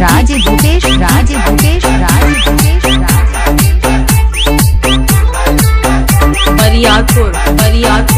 राज Bhupesh राज Bhupesh राज राज मरियादपुर